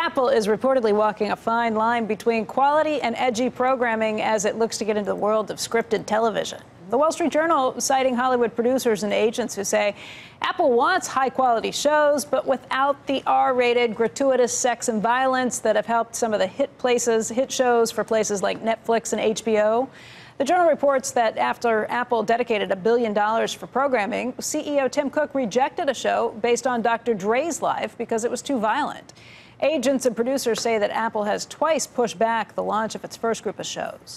Apple is reportedly walking a fine line between quality and edgy programming as it looks to get into the world of scripted television. The Wall Street Journal citing Hollywood producers and agents who say Apple wants high quality shows, but without the R rated, gratuitous sex and violence that have helped some of the hit places, hit shows for places like Netflix and HBO. The Journal reports that after Apple dedicated a billion dollars for programming, CEO Tim Cook rejected a show based on Dr. Dre's life because it was too violent. Agents and producers say that Apple has twice pushed back the launch of its first group of shows.